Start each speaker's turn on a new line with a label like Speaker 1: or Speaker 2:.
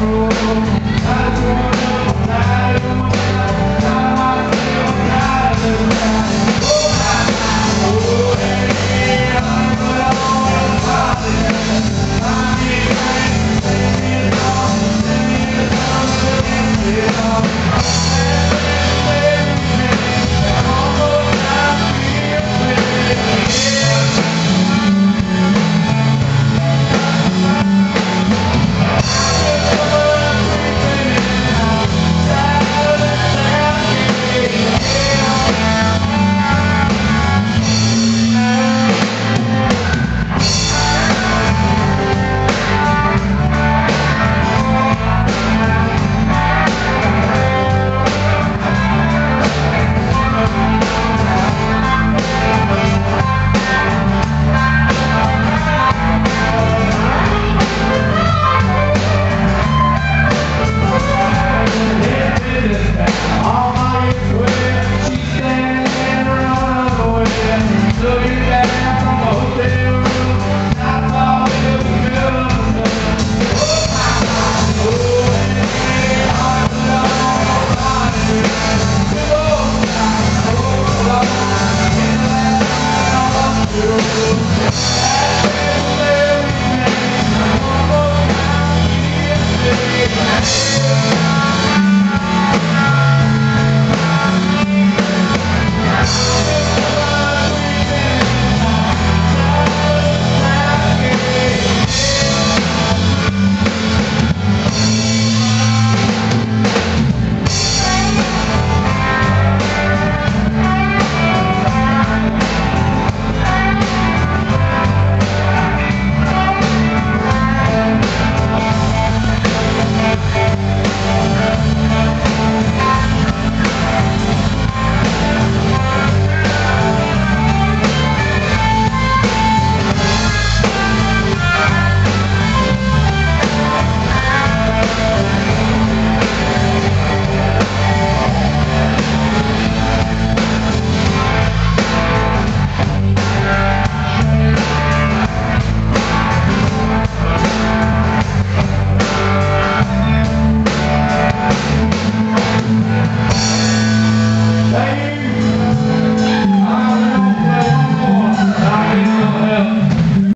Speaker 1: world.